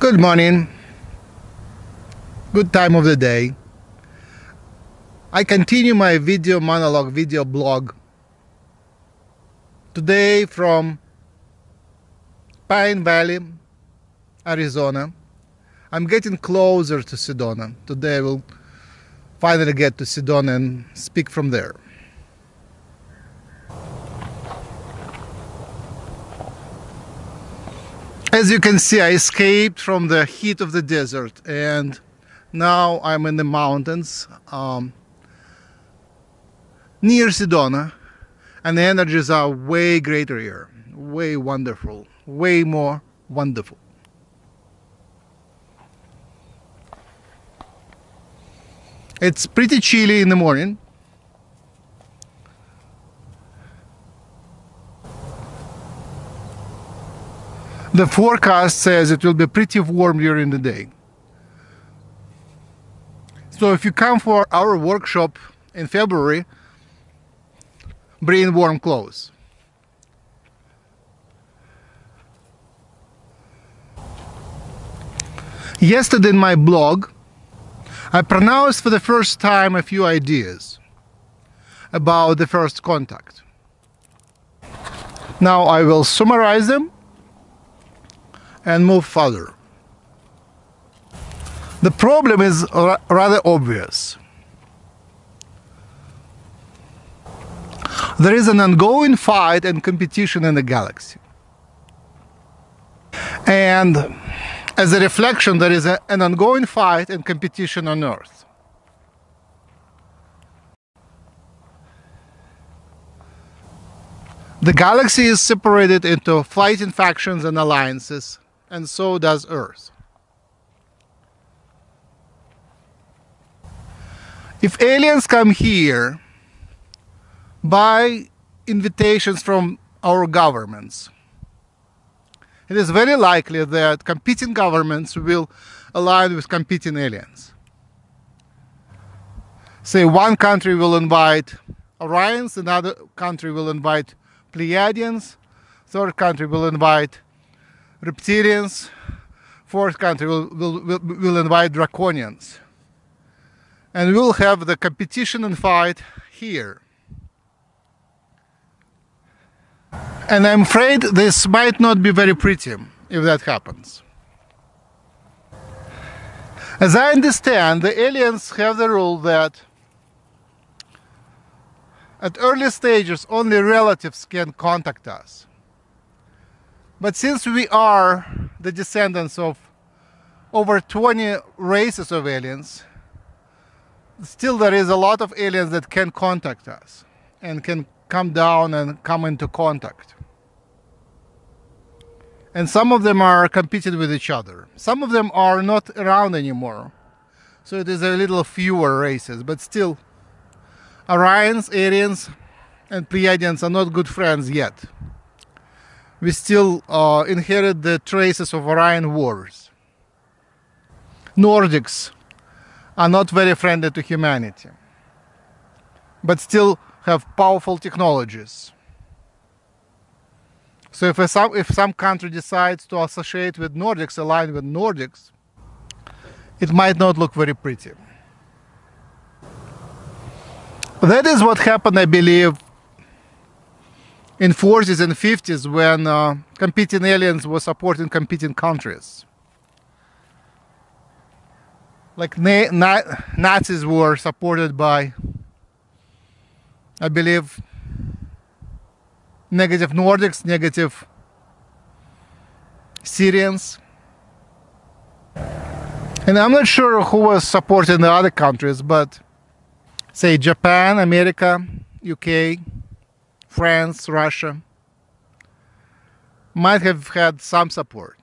Good morning. Good time of the day. I continue my video monologue, video blog today from Pine Valley, Arizona. I'm getting closer to Sedona. Today I will finally get to Sedona and speak from there. As you can see, I escaped from the heat of the desert and now I'm in the mountains um, near Sedona and the energies are way greater here, way wonderful, way more wonderful. It's pretty chilly in the morning The forecast says it will be pretty warm during the day. So if you come for our workshop in February, bring warm clothes. Yesterday in my blog, I pronounced for the first time a few ideas about the first contact. Now I will summarize them and move further. The problem is rather obvious. There is an ongoing fight and competition in the galaxy. And as a reflection, there is a, an ongoing fight and competition on Earth. The galaxy is separated into fighting factions and alliances and so does Earth. If aliens come here by invitations from our governments, it is very likely that competing governments will align with competing aliens. Say one country will invite Orions, another country will invite Pleiadians, third country will invite reptilians, fourth country will, will, will, will invite draconians. And we'll have the competition and fight here. And I'm afraid this might not be very pretty if that happens. As I understand, the aliens have the rule that at early stages only relatives can contact us. But since we are the descendants of over 20 races of aliens, still there is a lot of aliens that can contact us and can come down and come into contact. And some of them are competing with each other. Some of them are not around anymore. So it is a little fewer races, but still, Orions, Arians, and Pleiadians are not good friends yet we still uh, inherit the traces of Orion wars. Nordics are not very friendly to humanity, but still have powerful technologies. So if some, if some country decides to associate with Nordics, align with Nordics, it might not look very pretty. That is what happened, I believe, in 40s and 50s when uh, competing aliens were supporting competing countries. Like na na Nazis were supported by, I believe, negative Nordics, negative Sirians. And I'm not sure who was supporting the other countries, but say Japan, America, UK, France, Russia, might have had some support.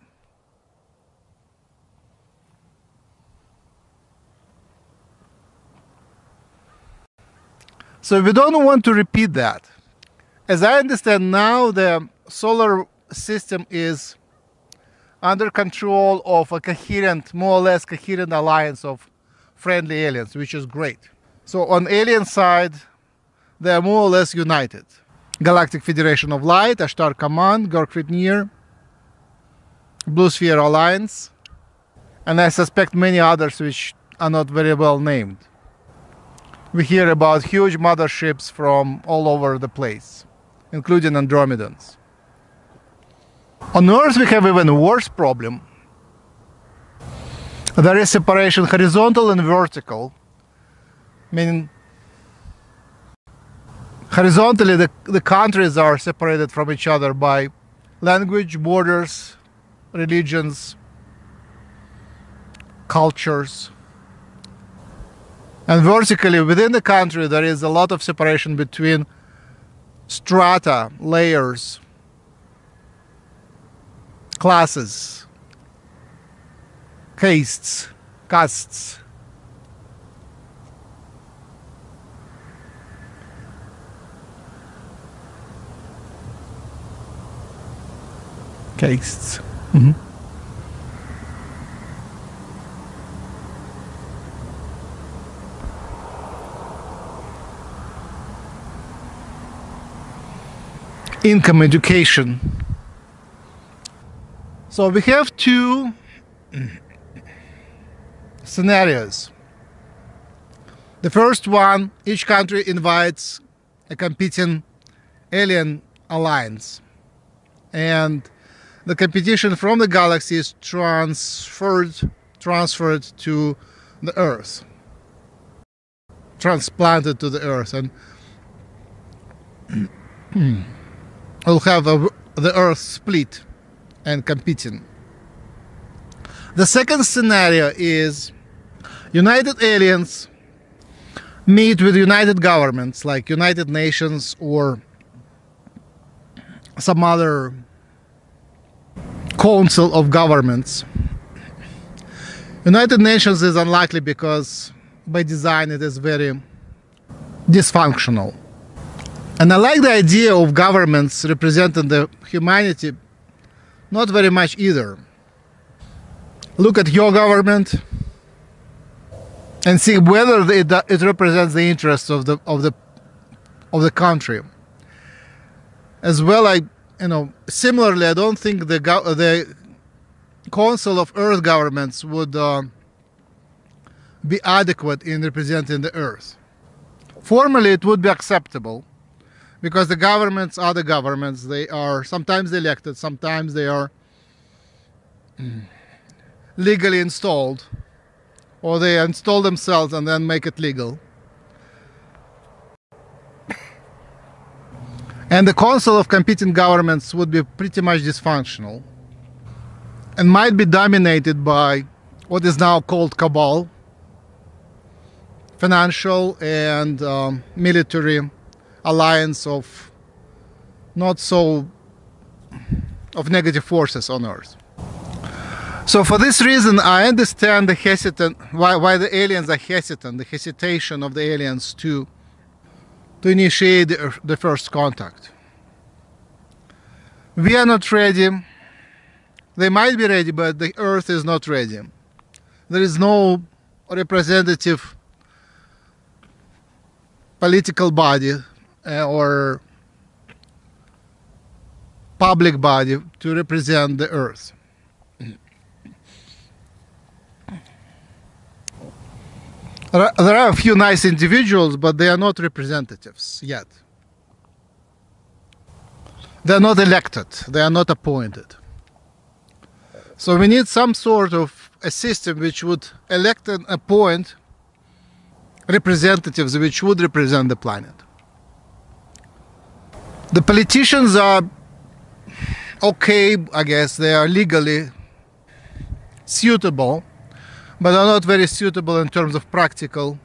So we don't want to repeat that. As I understand now, the solar system is under control of a coherent, more or less coherent alliance of friendly aliens, which is great. So on alien side, they are more or less united. Galactic Federation of Light, Ashtar Command, Girk Fitneer, Blue Sphere Alliance, and I suspect many others which are not very well named. We hear about huge motherships from all over the place, including Andromedans. On Earth, we have even worse problem. There is separation horizontal and vertical, meaning horizontally the, the countries are separated from each other by language, borders, religions, cultures. And vertically within the country there is a lot of separation between strata, layers, classes, castes, castes. Castes. Mhm. Income education. So we have two scenarios. The first one, each country invites a competing alien alliance. And the competition from the galaxy is transferred transferred to the Earth. Transplanted to the Earth and we'll have a, the Earth split and competing. The second scenario is United Aliens meet with United governments like United Nations or some other council of governments. United Nations is unlikely because by design it is very dysfunctional. And I like the idea of governments representing the humanity not very much either. Look at your government and see whether it, it represents the interests of the of the of the country. As well, I you know similarly, I don't think the the Council of Earth governments would uh, be adequate in representing the Earth. Formally, it would be acceptable because the governments are the governments. They are sometimes elected, sometimes they are legally installed, or they install themselves and then make it legal. And the Council of Competing Governments would be pretty much dysfunctional and might be dominated by what is now called cabal, financial and um, military alliance of not so of negative forces on earth. So for this reason i understand the hesitant why, why the aliens are hesitant the hesitation of the aliens to to initiate the, the first contact. We are not ready. They might be ready but the earth is not ready. There is no representative political body uh, or public body to represent the earth. There are a few nice individuals, but they are not representatives yet. They are not elected, they are not appointed. So we need some sort of a system which would elect and appoint representatives which would represent the planet. The politicians are okay, I guess, they are legally suitable, but are not very suitable in terms of practical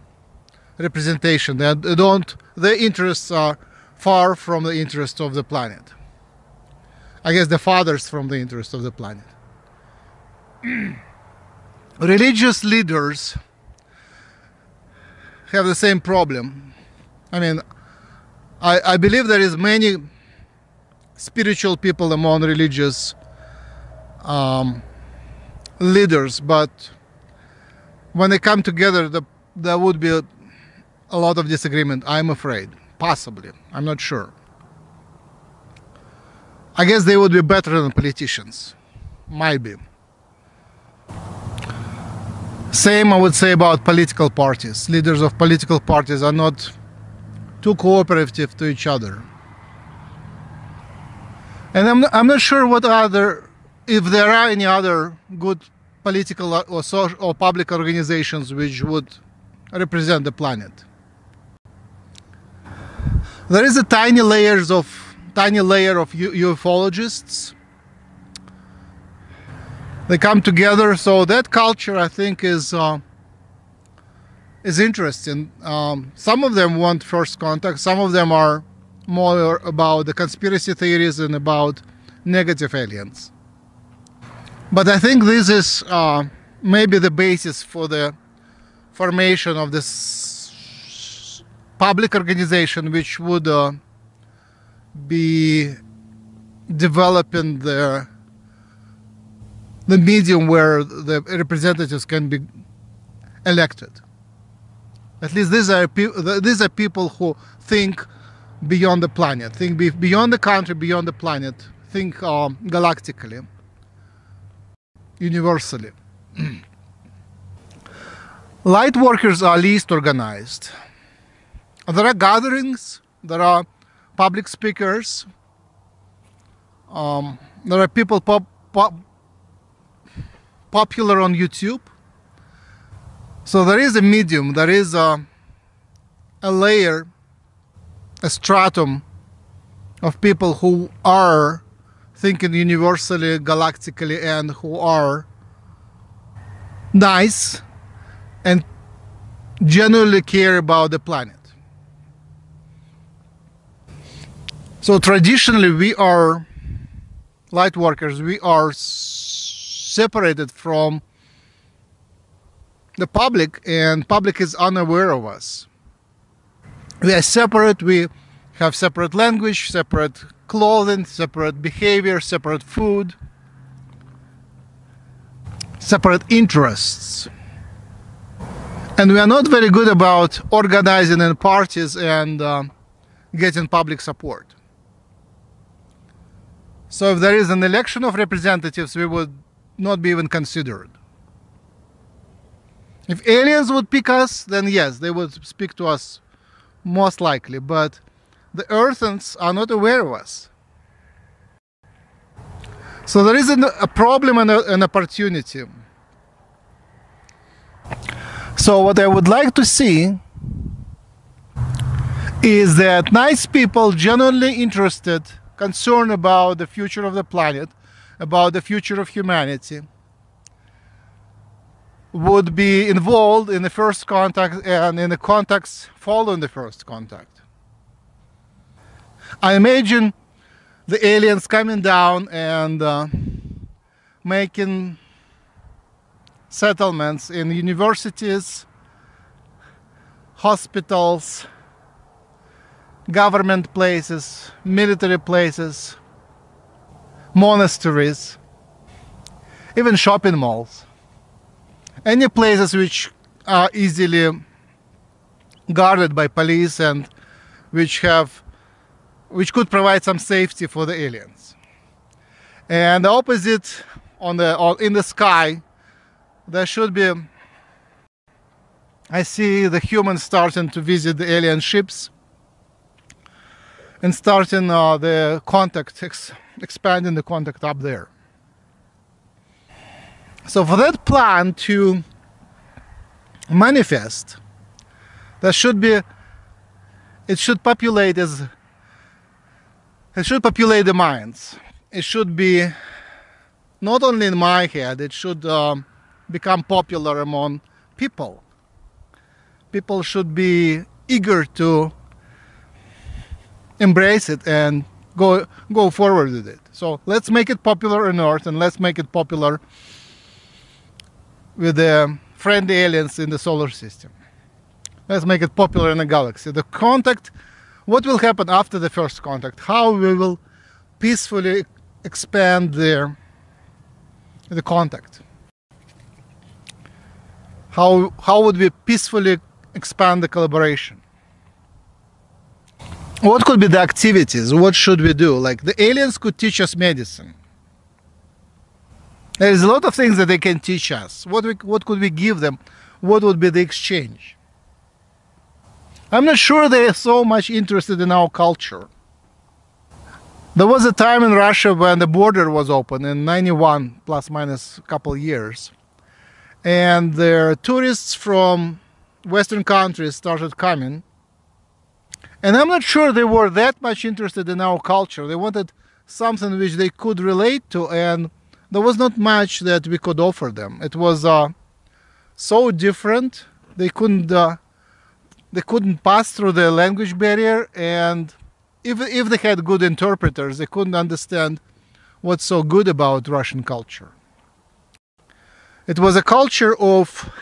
representation. They don't, their interests are far from the interest of the planet. I guess the fathers from the interest of the planet. Religious leaders have the same problem. I mean, I, I believe there is many spiritual people among religious um, leaders, but when they come together, the, there would be a, lot of disagreement. I'm afraid, possibly. I'm not sure. I guess they would be better than politicians. Might be. Same, I would say, about political parties. Leaders of political parties are not too cooperative to each other. And I'm, I'm not sure what other, if there are any other good political or, social, or public organizations which would represent the planet. There is a tiny layers of tiny layer of ufologists. They come together, so that culture I think is uh, is interesting. Um, some of them want first contact. Some of them are more about the conspiracy theories and about negative aliens. But I think this is uh, maybe the basis for the formation of this public organization which would uh, be developing the the medium where the representatives can be elected. At least these are these are people who think beyond the planet, think beyond the country, beyond the planet, think uh, galactically, universally. Light workers are least organized. There are gatherings, there are public speakers, um, there are people pop, pop, popular on YouTube. So there is a medium, there is a, a layer, a stratum of people who are thinking universally, galactically, and who are nice and genuinely care about the planet. So traditionally we are light workers, we are separated from the public and public is unaware of us. We are separate, we have separate language, separate clothing, separate behavior, separate food, separate interests and we are not very good about organizing in parties and uh, getting public support. So if there is an election of representatives, we would not be even considered. If aliens would pick us, then yes, they would speak to us most likely, but the Earthens are not aware of us. So there is an, a problem and a, an opportunity. So what I would like to see is that nice people genuinely interested, concerned about the future of the planet, about the future of humanity, would be involved in the first contact and in the contacts following the first contact. I imagine the aliens coming down and uh, making settlements in universities, hospitals, government places, military places, monasteries, even shopping malls. Any places which are easily guarded by police and which have which could provide some safety for the aliens. And the opposite on the in the sky there should be I see the humans starting to visit the alien ships and starting uh, the contact, ex expanding the contact up there. So for that plan to manifest, there should be, it should populate as, it should populate the minds. It should be not only in my head, it should um, become popular among people. People should be eager to embrace it and go go forward with it. So let's make it popular on Earth and let's make it popular with the friendly aliens in the solar system. Let's make it popular in the galaxy. The contact, what will happen after the first contact? How we will peacefully expand the, the contact how, how would we peacefully expand the collaboration? What could be the activities? What should we do? Like the aliens could teach us medicine. There is a lot of things that they can teach us. What we, what could we give them? What would be the exchange? I'm not sure they are so much interested in our culture. There was a time in Russia when the border was open in 91, plus minus a couple years. And the tourists from Western countries started coming. And I'm not sure they were that much interested in our culture. They wanted something which they could relate to, and there was not much that we could offer them. It was uh, so different. They couldn't uh, they couldn't pass through the language barrier and if, if they had good interpreters, they couldn't understand what's so good about Russian culture. It was a culture of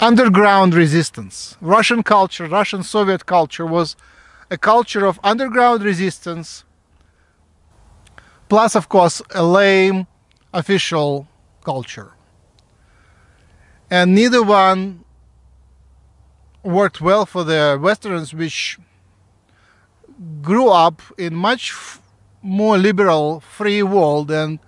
underground resistance. Russian culture, Russian Soviet culture was a culture of underground resistance, plus, of course, a lame official culture. And neither one worked well for the Westerns, which grew up in much more liberal, free world and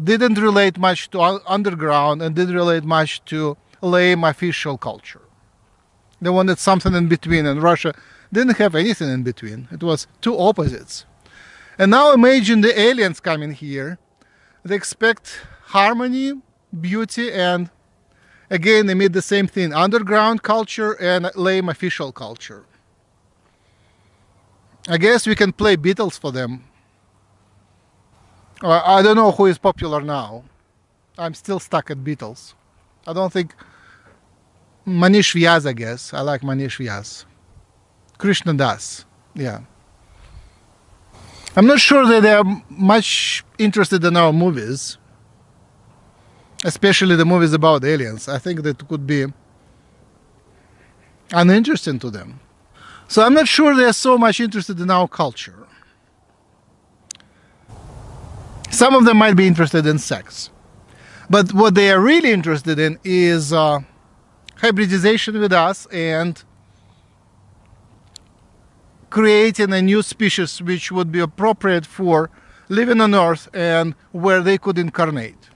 didn't relate much to underground and didn't relate much to lame official culture. They wanted something in between, and Russia didn't have anything in between. It was two opposites. And now imagine the aliens coming here. They expect harmony, beauty, and Again, they made the same thing, underground culture and lame official culture. I guess we can play Beatles for them. Uh, I don't know who is popular now. I'm still stuck at Beatles. I don't think Manish Vyas, I guess. I like Manish Vyas. Krishna Das, yeah. I'm not sure that they are much interested in our movies especially the movies about aliens. I think that could be uninteresting to them. So I'm not sure they're so much interested in our culture. Some of them might be interested in sex. But what they are really interested in is uh, hybridization with us and creating a new species which would be appropriate for living on Earth and where they could incarnate.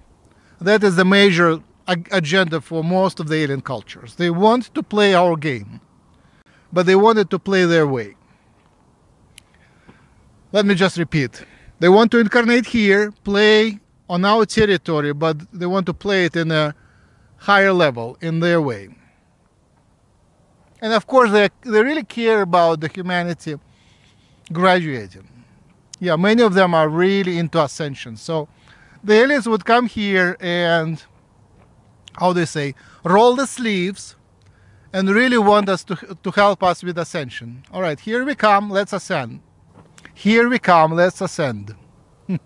That is the major agenda for most of the alien cultures. They want to play our game, but they wanted to play their way. Let me just repeat. They want to incarnate here, play on our territory, but they want to play it in a higher level, in their way. And of course, they, they really care about the humanity graduating. Yeah, many of them are really into ascension. So the aliens would come here and how do they say roll the sleeves and really want us to, to help us with ascension. All right here we come let's ascend. Here we come let's ascend.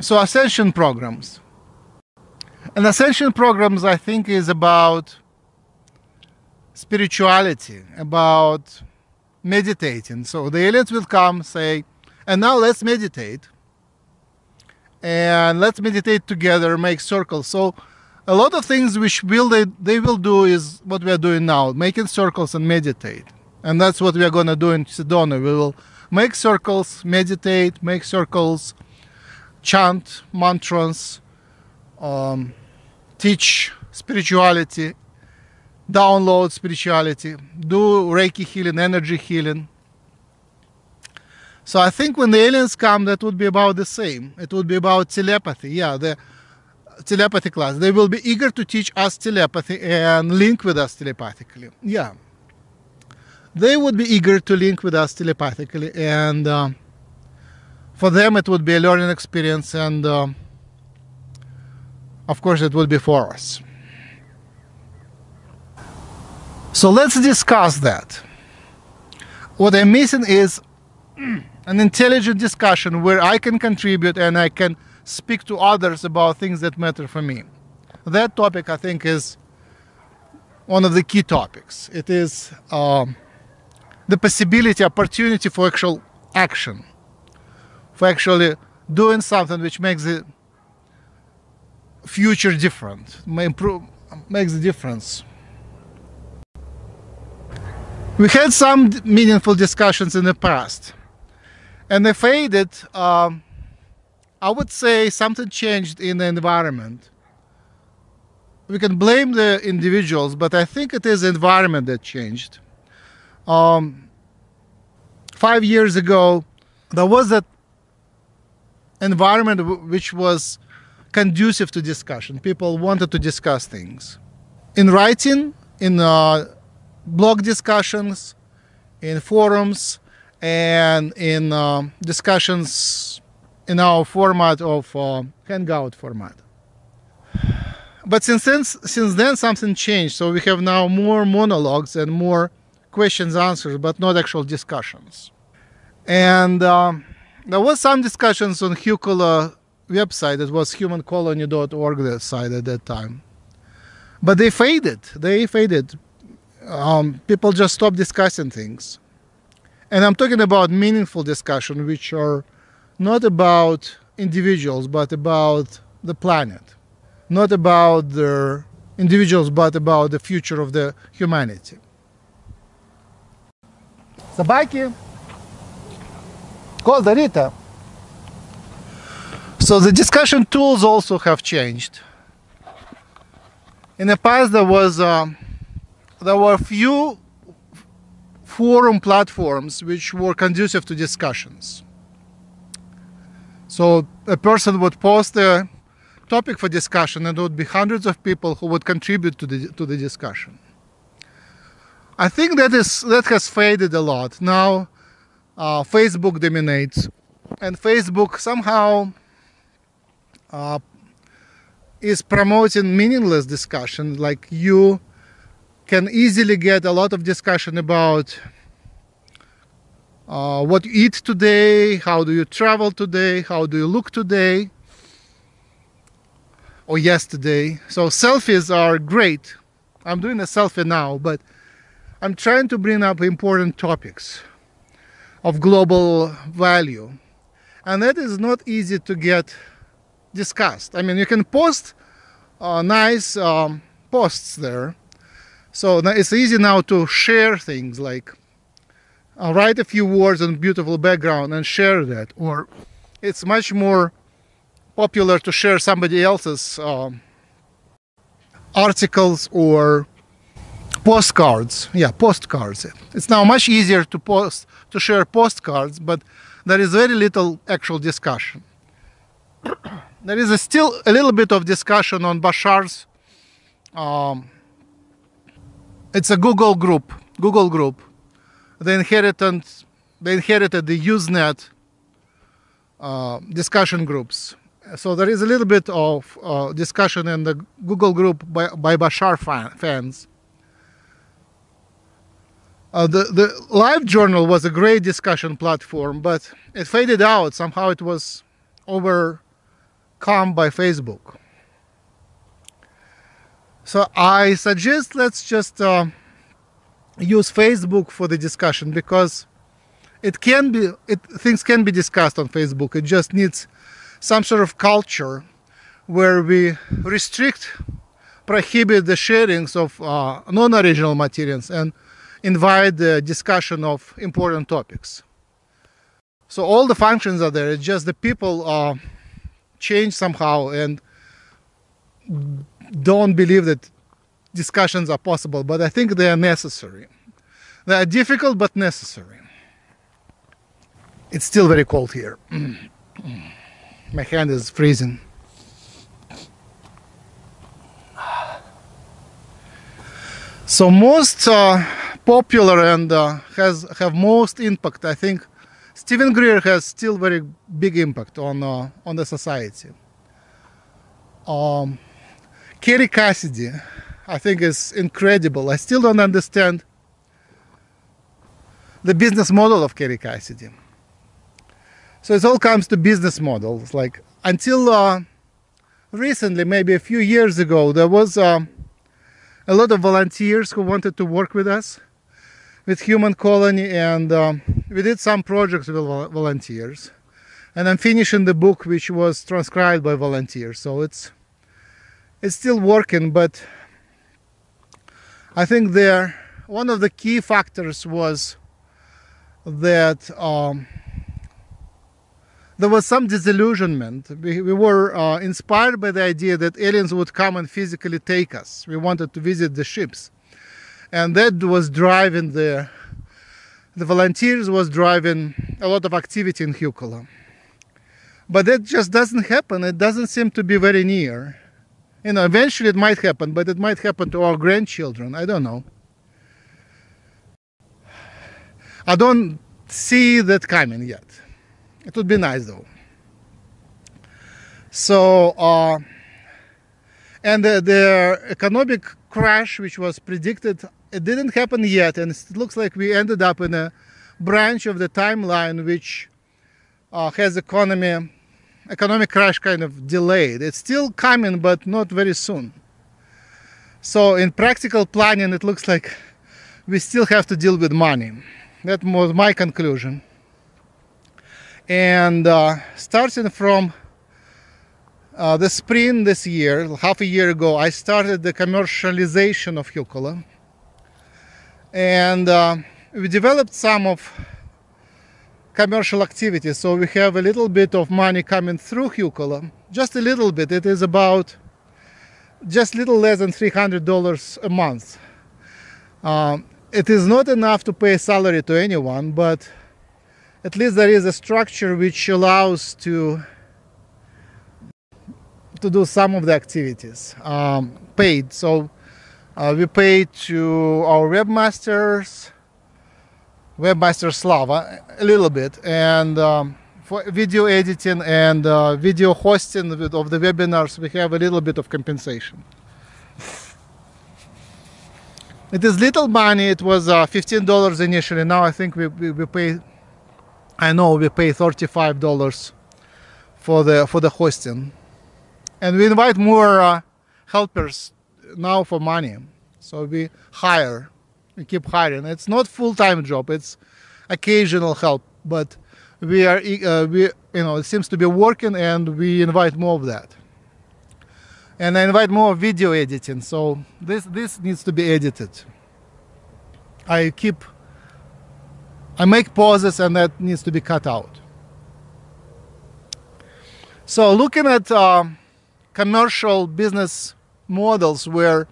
So ascension programs. And ascension programs i think is about spirituality about meditating. So the aliens will come say and now let's meditate and let's meditate together, make circles. So a lot of things which will they, they will do is what we are doing now, making circles and meditate. And that's what we are going to do in Sedona. We will make circles, meditate, make circles, chant mantras, um, teach spirituality, download spirituality, do Reiki healing, energy healing, so I think when the aliens come, that would be about the same. It would be about telepathy. Yeah, the telepathy class. They will be eager to teach us telepathy and link with us telepathically. Yeah. They would be eager to link with us telepathically, and uh, for them, it would be a learning experience, and uh, of course, it would be for us. So let's discuss that. What I'm missing is an intelligent discussion where I can contribute and I can speak to others about things that matter for me. That topic, I think, is one of the key topics. It is um, the possibility, opportunity for actual action, for actually doing something which makes the future different, improve, makes a difference. We had some meaningful discussions in the past And they faded. Um, I would say something changed in the environment. We can blame the individuals, but I think it is the environment that changed. Um, five years ago, there was that environment which was conducive to discussion. People wanted to discuss things. In writing, in uh, blog discussions, in forums, and in uh, discussions in our format of uh, Hangout format. But since then, since then, something changed. So we have now more monologues and more questions answers, but not actual discussions. And um, there was some discussions on Hucolo website. It was humancolony.org that site at that time. But they faded. They faded. Um, people just stopped discussing things. And I'm talking about meaningful discussion, which are not about individuals, but about the planet. Not about the individuals, but about the future of the humanity. Собаки. Коза, Рита. So the discussion tools also have changed. In the past, there was uh, there were few forum platforms which were conducive to discussions. So a person would post a topic for discussion, and there would be hundreds of people who would contribute to the to the discussion. I think that is that has faded a lot now. Uh, Facebook dominates, and Facebook somehow uh, is promoting meaningless discussion. Like you can easily get a lot of discussion about uh, what you eat today, how do you travel today, how do you look today, or yesterday. So selfies are great. I'm doing a selfie now, but I'm trying to bring up important topics of global value. And that is not easy to get discussed. I mean, you can post uh, nice um, posts there. So it's easy now to share things like uh, write a few words on beautiful background and share that. Or it's much more popular to share somebody else's um, articles or postcards. Yeah postcards. It's now much easier to post to share postcards but there is very little actual discussion. There is a still a little bit of discussion on bashar's um, it's a google group google group they inherited they inherited the usenet uh, discussion groups so there is a little bit of uh, discussion in the google group by, by bashar fan, fans uh, the, the live journal was a great discussion platform, but it faded out. Somehow it was overcome by Facebook. So I suggest let's just uh, use Facebook for the discussion because it can be it, things can be discussed on Facebook. It just needs some sort of culture where we restrict, prohibit the sharings of uh, non-original materials and invite the discussion of important topics. So all the functions are there. It's just the people uh, change somehow and don't believe that discussions are possible. But I think they are necessary. They are difficult but necessary. It's still very cold here. My hand is freezing. So most uh, popular and uh, has have most impact. I think Steven Greer has still very big impact on uh, on the society. Um, Kerry Cassidy, I think is incredible. I still don't understand the business model of Kerry Cassidy. So it all comes to business models. Like until uh, recently, maybe a few years ago, there was uh, a lot of volunteers who wanted to work with us with Human Colony, and um, we did some projects with volunteers. And I'm finishing the book, which was transcribed by volunteers. So it's it's still working, but I think there one of the key factors was that um, there was some disillusionment. We, we were uh, inspired by the idea that aliens would come and physically take us. We wanted to visit the ships. And that was driving the, the volunteers was driving a lot of activity in Hucolo. But that just doesn't happen. It doesn't seem to be very near. You know, eventually it might happen, but it might happen to our grandchildren. I don't know. I don't see that coming yet. It would be nice though. So, uh, and the, the, economic crash, which was predicted, it didn't happen yet, and it looks like we ended up in a branch of the timeline which uh, has economy, economic crash kind of delayed. It's still coming, but not very soon. So, in practical planning, it looks like we still have to deal with money. That was my conclusion and uh, starting from uh, the spring this year, half a year ago, I started the commercialization of Hucolo. And uh, we developed some of commercial activities. So we have a little bit of money coming through Hucolo, just a little bit. It is about just little less than $300 a month. Um, it is not enough to pay salary to anyone, but at least there is a structure which allows to to do some of the activities um, paid. So uh, we pay to our webmasters, webmaster Slava, a little bit, and um, for video editing and uh, video hosting of the webinars, we have a little bit of compensation. It is little money. It was uh, $15 initially. Now I think we, we, we pay I know we pay $35 for the for the hosting and we invite more uh, helpers now for money so we hire we keep hiring. It's not full-time job it's occasional help but we are uh, we you know it seems to be working and we invite more of that. And I invite more video editing so this this needs to be edited. I keep I make pauses and that needs to be cut out. So looking at uh, commercial business models where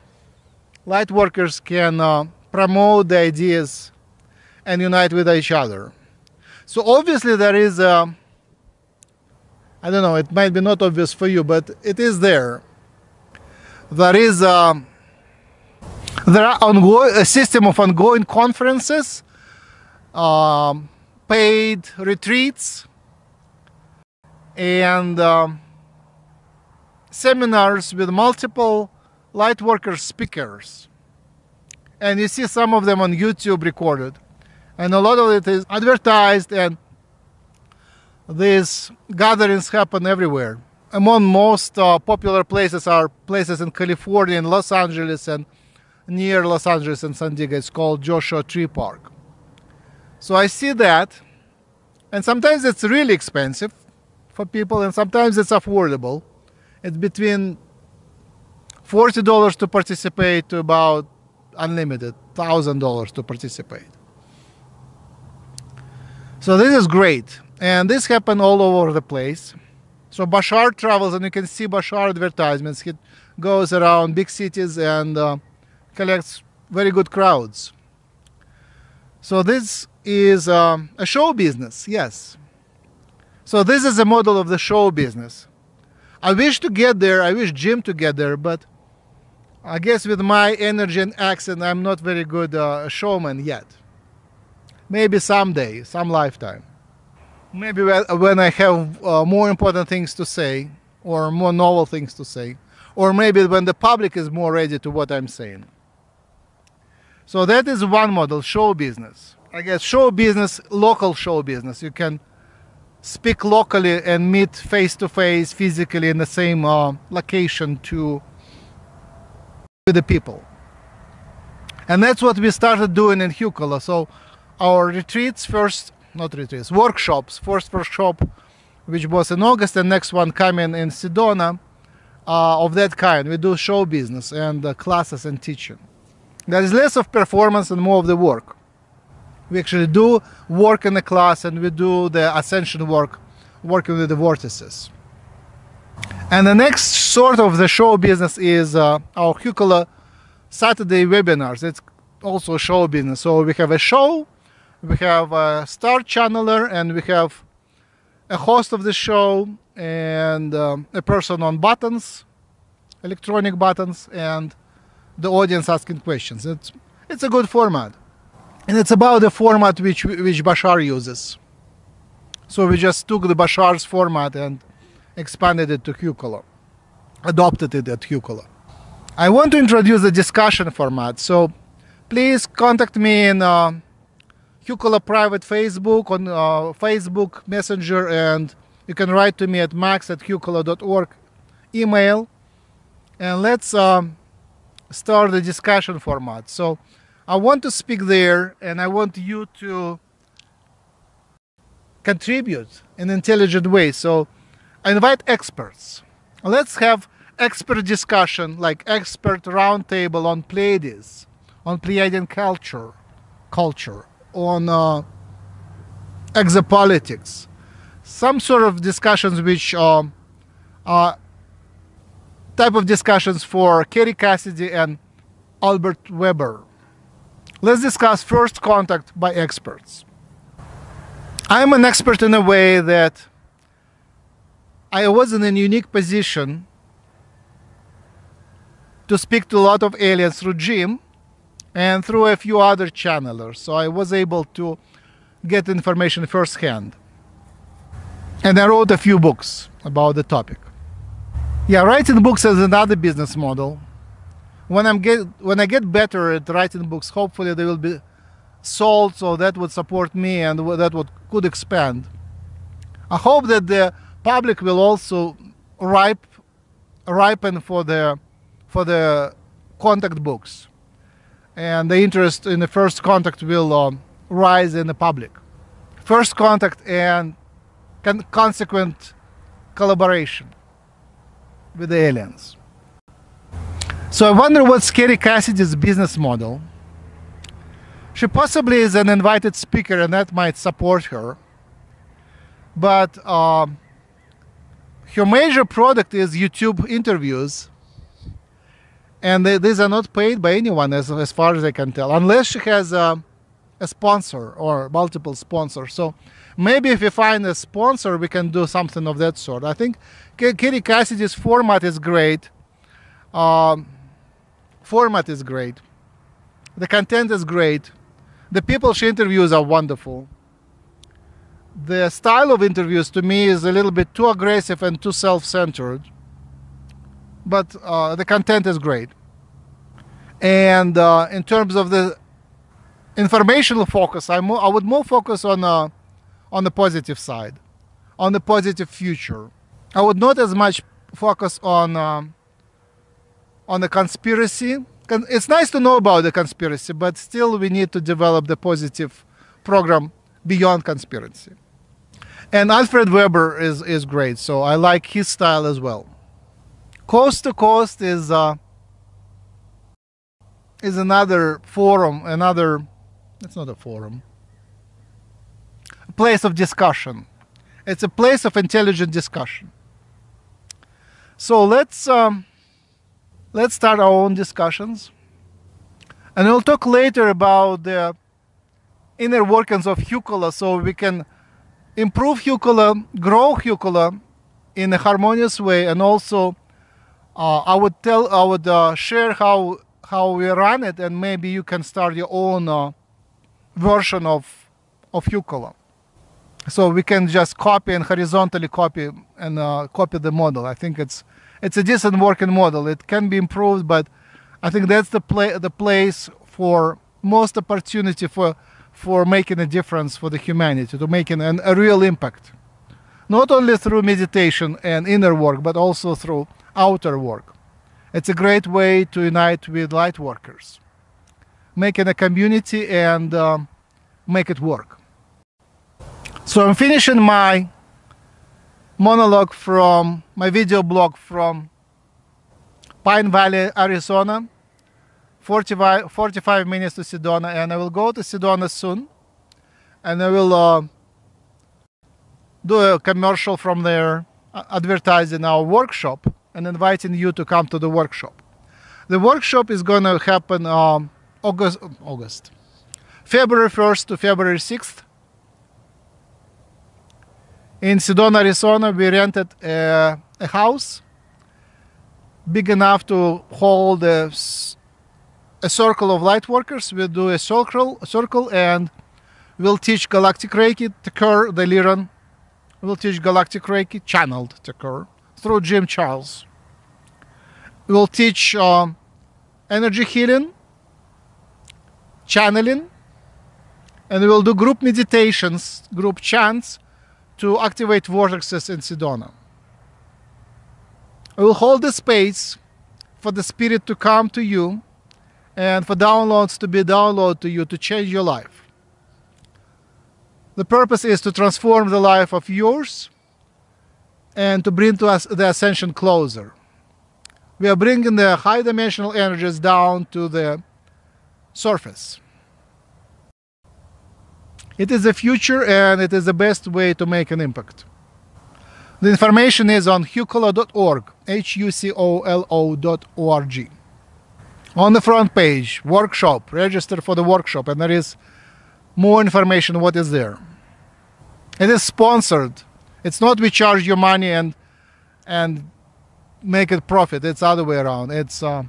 light workers can uh, promote the ideas and unite with each other. So obviously there is a, I don't know, it might be not obvious for you, but it is there. There is a, there are ongoing, a system of ongoing conferences um, paid retreats and um, seminars with multiple lightworker speakers. And you see some of them on YouTube recorded. And a lot of it is advertised, and these gatherings happen everywhere. Among most uh, popular places are places in California, in Los Angeles, and near Los Angeles and San Diego. It's called Joshua Tree Park. So I see that, and sometimes it's really expensive for people, and sometimes it's affordable. It's between $40 to participate to about unlimited, $1,000 to participate. So this is great. And this happened all over the place. So Bashar travels, and you can see Bashar advertisements. He goes around big cities and uh, collects very good crowds. So this is um, a show business, yes. So this is a model of the show business. I wish to get there, I wish Jim to get there, but I guess with my energy and accent, I'm not very good uh, showman yet. Maybe someday, some lifetime. Maybe when I have uh, more important things to say, or more novel things to say, or maybe when the public is more ready to what I'm saying. So that is one model, show business. I guess show business, local show business. You can speak locally and meet face to face, physically in the same uh, location to with the people. And that's what we started doing in Hucolo. So our retreats first, not retreats, workshops. First workshop, which was in August, and next one coming in Sedona, uh, of that kind. We do show business and uh, classes and teaching. There is less of performance and more of the work we actually do work in the class and we do the ascension work working with the vortices. And the next sort of the show business is uh, our Hucolo Saturday webinars. It's also show business. So we have a show, we have a star channeler, and we have a host of the show and um, a person on buttons, electronic buttons, and the audience asking questions. It's it's a good format, and it's about the format which which Bashar uses. So we just took the Bashar's format and expanded it to Hucolo, adopted it at Hucolo. I want to introduce the discussion format. So please contact me in uh, Hucolo private Facebook on uh, Facebook Messenger, and you can write to me at max at hucolo.org email, and let's um, start the discussion format. So I want to speak there, and I want you to contribute in an intelligent way. So I invite experts. Let's have expert discussion, like expert roundtable on Pleiades, on Pleiadian culture, culture, on uh, exopolitics, some sort of discussions which uh, are type of discussions for Kerry Cassidy and Albert Webre. Let's discuss first contact by experts. I'm an expert in a way that I was in a unique position to speak to a lot of aliens through Jim and through a few other channelers. So I was able to get information firsthand. And I wrote a few books about the topic. Yeah, writing books is another business model. When I'm get when I get better at writing books, hopefully they will be sold, so that would support me and that would could expand. I hope that the public will also ripe, ripen for the for the contact books, and the interest in the first contact will um, rise in the public. First contact and con- consequent collaboration with the aliens. So I wonder what's Kerry Cassidy's business model. She possibly is an invited speaker, and that might support her. But um, her major product is YouTube interviews, and they, these are not paid by anyone, as, as far as I can tell, unless she has a, a sponsor or multiple sponsors. So maybe if we find a sponsor, we can do something of that sort. I think Kerry Cassidy's format is great. Um, format is great. The content is great. The people she interviews are wonderful the style of interviews to me is a little bit too aggressive and too self-centered but uh, the content is great. And uh, in terms of the informational focus I, mo- I would more focus on uh, on the positive side on the positive future. I would not as much focus on um, on the conspiracy. It's nice to know about the conspiracy but still we need to develop the positive program beyond conspiracy and Alfred Webre is, is great, so I like his style as well. Coast to Coast is uh, is another forum, another it's not a forum, a place of discussion. It's a place of intelligent discussion. So let's um, let's start our own discussions, and we'll talk later about the inner workings of Hucolo, so we can improve Hucolo, grow Hucolo in a harmonious way, and also uh, I would tell, I would uh, share how how we run it, and maybe you can start your own uh, version of of Hucolo. So we can just copy and horizontally copy and uh, copy the model. I think it's it's a decent working model. It can be improved, but I think that's the play the place for most opportunity for for making a difference for the humanity, to making an, a real impact. Not only through meditation and inner work, but also through outer work. It's a great way to unite with light workers, making a community and um, make it work. So I'm finishing my monologue from my video blog from Pine Valley, Arizona. 45, 45 minutes to Sedona, and I will go to Sedona soon, and I will uh, do a commercial from there, uh, advertising our workshop, and inviting you to come to the workshop. The workshop is going to happen um, August, August, February 1st to February 6th. In Sedona, Arizona, we rented a, a house big enough to hold a, a circle of light workers. We'll do a circle, circle and we'll teach Galactic Reiki to Kerr, the Lyran. We'll teach Galactic Reiki channeled to Kerr through Jim Charles. We'll teach um, energy healing, channeling, and we'll do group meditations, group chants to activate vortexes in Sedona. We will hold the space for the spirit to come to you and for downloads to be downloaded to you to change your life. The purpose is to transform the life of yours and to bring to us the ascension closer. We are bringing the high dimensional energies down to the surface. It is the future and it is the best way to make an impact. The information is on hucolo.org, H U C O L O.org. On the front page, workshop, register for the workshop, and there is more information what is there. It is sponsored. It's not we charge you money and and make it profit. It's other way around. It's uh,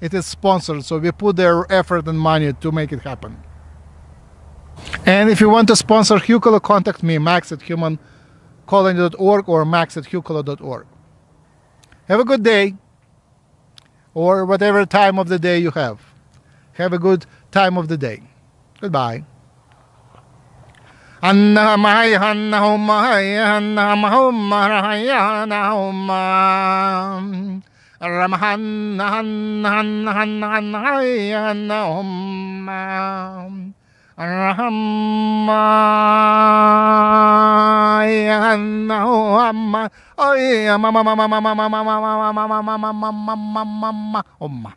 it is sponsored, so we put their effort and money to make it happen. And if you want to sponsor Hucolo, contact me, max at humancolony.org or max at hucolo.org. Have a good day, or whatever time of the day you have. Have a good time of the day. Goodbye. Anna mahai hanna homma hai hanna mahomma rahaya na homma Ramahanna hanna hanna hanna hanna hai hanna homma Rahamma hanna homma Oy mama mama mama mama mama mama mama mama mama mama homma